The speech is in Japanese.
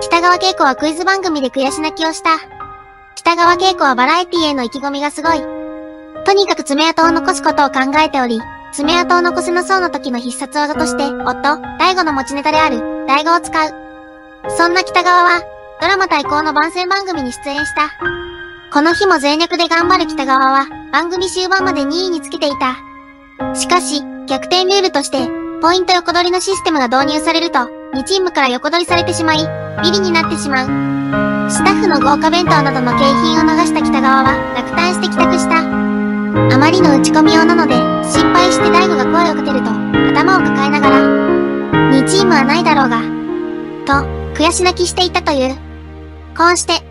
北川景子はクイズ番組で悔し泣きをした。北川景子はバラエティへの意気込みがすごい。とにかく爪痕を残すことを考えており、爪痕を残せなそうな時の必殺技として、夫、大悟の持ちネタである、大悟を使う。そんな北川は、ドラマ対抗の番宣番組に出演した。この日も全力で頑張る北川は、番組終盤まで2位につけていた。しかし、逆転ルールとして、ポイント横取りのシステムが導入されると、2チームから横取りされてしまい、ビリになってしまう。スタッフの豪華弁当などの景品を逃した北川は、落胆して帰宅した。あまりの打ち込み用なので、心配して大悟が声をかけると、頭を抱えながら、2チームはないだろうが、と、悔し泣きしていたという。こうして、